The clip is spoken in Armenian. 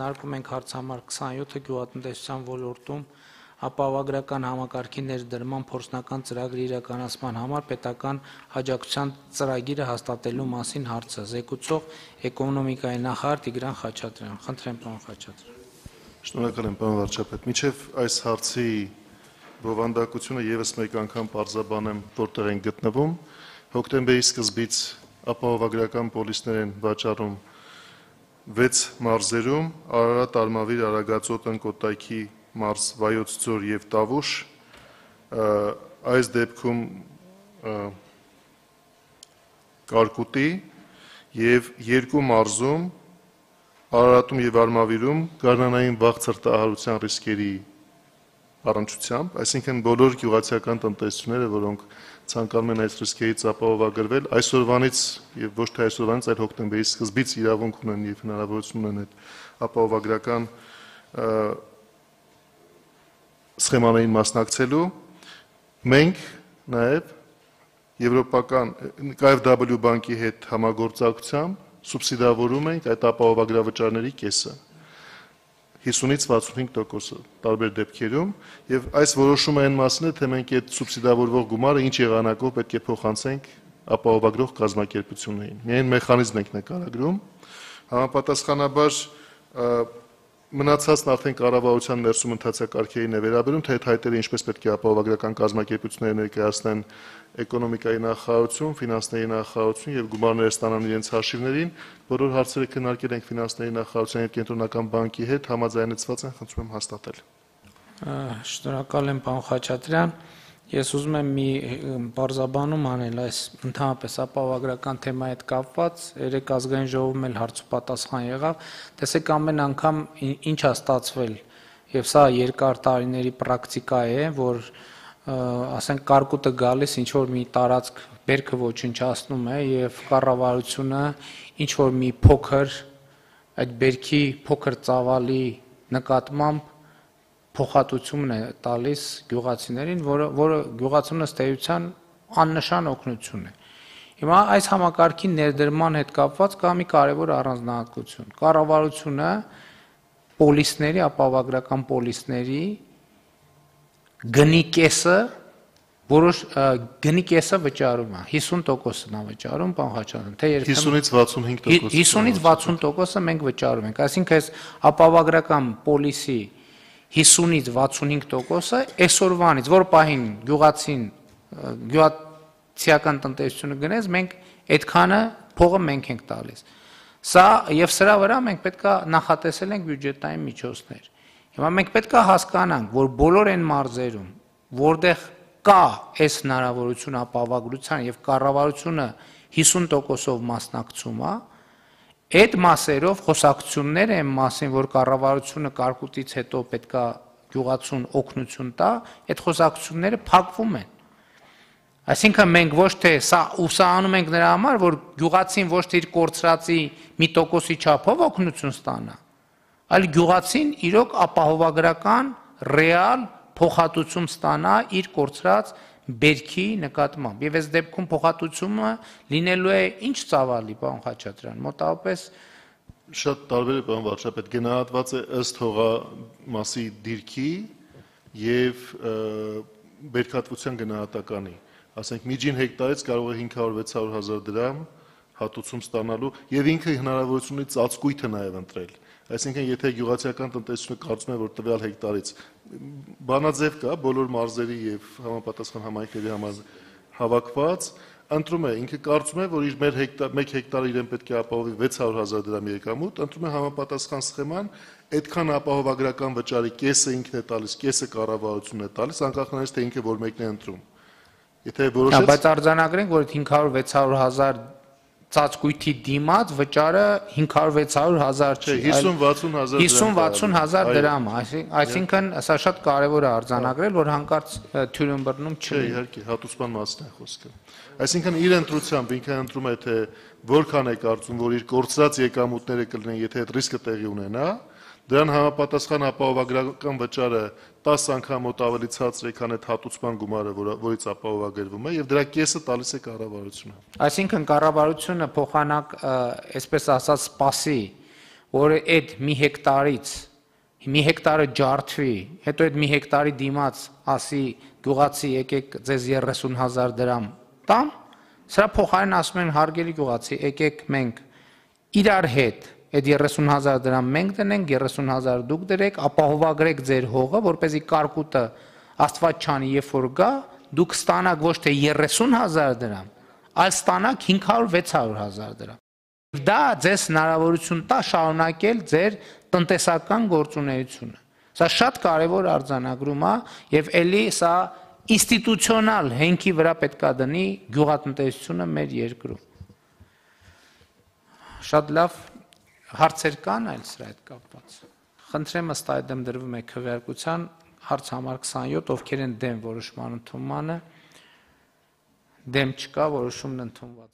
Նարկում ենք հարց համար 27-ը գյուղատնտեսության ոլորտում ապահովագրական համակարգի ներդրման փորձնական ծրագրի իրականացման համար պետական աջակցության ծրագիրը հաստատելու մասին հարցը զեկուցող էկոնոմիկայի նախարար Տիգրան Խաչատրյան։ Խնդրեմ, պարոն Խաչատրյան։ Շնորհակալ եմ, պարոն վարչապետ։ Միջև այս հարցի բովանդակությունը եւս մեկ անգամ parzabanեմ որտեղ են գտնվում։ Հոկտեմբերի սկզբից ապահովագրական պոլիսներ են վաճառում 6 մարզերում՝ Արարատ, Արմավիր, Արագածոտ, Ընկոտայքի մարզ, Վայոց ձոր եւ Տավուշ։ Այս դեպքում Կարկուտի եւ երկու մարզում Արարատում եւ Արմավիրում գարնանային վաղ ցրտահարության ռիսկերի առնչությամբ, այսինքն բոլոր գյուղացիական տնտեսությունները, որոնք ցանկանում են այս ռիսկերից ապահովագրվել, այսօրվանից եւ ոչ թե այսօրվանից, այլ հոկտեմբերի սկզբից իրավունք ունեն եւ հնարավորություն ունեն այդ ապահովագրական սխեմաներին մասնակցելու։ Մենք նաեւ եվրոպական KfW բանկի հետ համագործակցությամբ սուբսիդավորում ենք այդ ապահովագրավճարների կեսը։ 50-ից 65% տարբեր դեպքերում եւ այս որոշումը այն մասն է թե մենք այդ սուբսիդավորվող գումարը ինչ եղանակով պետք է փոխանցենք ապահովագրող կազմակերպություններին միայն մեխանիզմ ենք նկարագրում համապատասխանաբար մնացածն արդեն կառավարության ներսում ընթացակարգերին է վերաբերում, թե այդ հայտերը ինչպես պետք է ապահովագրական կազմակերպությունները ներկայացնեն էկոնոմիկայի նախարարություն, ֆինանսների նախարարություն եւ գումարները ստանան իրենց հաշիվներին, բոլոր հարցերը քննարկել ենք ֆինանսների նախարարության եւ կենտրոնական բանկի հետ, համաձայնեցված են, խնդրում եմ հաստատել։ Շնորհակալ եմ, պարոն Խաչատրյան։ Ես ուզում եմ մի բարձաբանում անել այս ընդհանրապես ապահովագրական թեմայի հետ կապված, երեք ազգային ժողովում էլ հարց ու պատասխան եղավ։ Տեսեք ամեն անգամ ինչ է ստացվել եւ սա երկար տարիների պրակտիկա է, որ ասենք կարկուտը գալիս ինչ որ մի տարածք բերքը ոչնչացնում է եւ կառավարությունը ինչ որ մի փոքր այդ բերքի փոքր ծավալի նկատմամբ փոխհատուցումն է տալիս գյուղացիներին, որը որը գյուղացուն ըստ էության աննշան օգնություն է։ Հիմա այս համակարգի ներդրման հետ կապված կա մի կարևոր առանձնահատկություն։ Կառավարությունը պոլիսների, ապահովագրական պոլիսների գնի կեսը որոշ գնի կեսը վճարում է 50%-ն է վճարում պան Խաչատրյան թե երբեմն 50-ից 65% 50-ից 60%-ը մենք վճարում ենք այսինքն այս ապահովագրական պոլիսի 50-ից 65%-ը այսօրվանից, որ պահին գյուղացին գյուղացիական տնտեսությունը գնես, մենք այդքանը փողը մենք ենք տալիս։ Սա եւ սրա վրա մենք պետքա նախատեսել ենք բյուջետային միջոցներ։ Հիմա մենք պետքա հասկանանք, որ բոլոր այն մարզերում, որտեղ կա այս հնարավորությունը ապահովագրության եւ կառավարությունը 50%-ով մասնակցում է, Այդ մասերով խոսակցություններ են մասին, որ կառավարությունը կարկուտից հետո պետքա գյուղացուն օգնություն տա, այդ խոսակցությունները փակվում են։ Այսինքն մենք ոչ թե սա ու սա անում ենք նրա համար, որ գյուղացին ոչ թե իր կորցրածի մի տոկոսի չափով օգնություն ստանա, այլ գյուղացին իրոք ապահովագրական ռեալ փոխհատուցում ստանա իր կորցրած բերքի նկատմամբ եւ այս դեպքում փոխհատուցումը լինելու է ինչ ծավալի, պարոն Խաչատրյան, մոտավորապես շատ տարբեր է, պարոն վարչապետ, գնահատված է ըստ հողա մասի դիրքի եւ բերքատվության գնահատականի։ Ասենք միջին հեկտարից կարող է 500-600 հազար դրամ հատուցում ստանալու եւ ինքը հնարավորություն ունի ծածկույթը նաեւ ընտրել Այսինքն, եթե գյուղացիական տնտեսությունը կարծում է, որ տվյալ հեկտարից բանաձև կա բոլոր մարզերի եւ համապատասխան համայնքների համար հավաքված, ընտրում է, ինքը կարծում է, որ իր մեր հեկտար 1 հեկտարը իրեն պետք է ապահովի 600.000 դրամ եկամուտ, ընտրում է համապատասխան սխեման, այդքան ապահովագրական վճարի կեսը ինքն է տալիս, կեսը կառավարությունն է տալիս, անկախ նրանից թե ինքը որ մեկն է ընտրում։ Եթե որոշեց Բայց արձանագրենք, որ 500-600.000 ծածկույթի դիմաց վճարը 500-600 հազար չէ, 50-60 հազար 50-60 հազար դրամ, այսինքն սա շատ կարևոր է արձանագրել, որ հանկարծ թյուրն բռնում չի։ Չէ, իհարկե, հատուցման մասն է խոսքը։ Այսինքն իր ընտրությամբ ինքը ընտրում է թե որքան է կարծում, որ իր կորցրած եկամուտները կլինեն, եթե այդ ռիսկը տեղի ունենա, Դրան համապատասխան ապահովագրական վճարը 10 անգամ մոտ ավելի ցածր է, քան այդ հատուցման գումարը, որ, որից ապահովագրվում է, եւ դրա կեսը տալիս է կառավարությունը։ Այսինքն կառավարությունը փոխանակ, այսպես ասած, սպասի, որ այդ մի հեկտարից մի հեկտարը ջարդվի, հետո այդ մի հեկտարի դիմաց ասի գյուղացի եկեք ձեզ 30000 դրամ տամ, սրա փոխարեն ասում են հարգելի գյուղացի, եկեք մենք իրար հետ այդ 30000 դրամ մենք դնենք, 30000 դուք դրեք, ապահովագրեք ձեր հողը, որ เป զի կարկուտը Աստված չանի, երբ որ գա, դուք ստանաք ոչ թե 30000 դրամ, այլ ստանաք 500-600000 դրամ։ Դա ձեզ հնարավորություն տա շարունակել ձեր տնտեսական գործունեությունը։ Սա շատ կարևոր արձանագրում է եւ ելի սա ինստիտուցիոնալ հենքի վրա պետքա դնի գյուղատնտեսությունը մեր երկրում։ Շատ լավ հարցեր կան այլ սրա հետ կապված։ Խնդրեմ ըստ այդմ դրվում է քվեարկության հարց համար 27 ովքեր են դեմ որոշման ընդունմանը դեմ չկա որոշումն ընդունված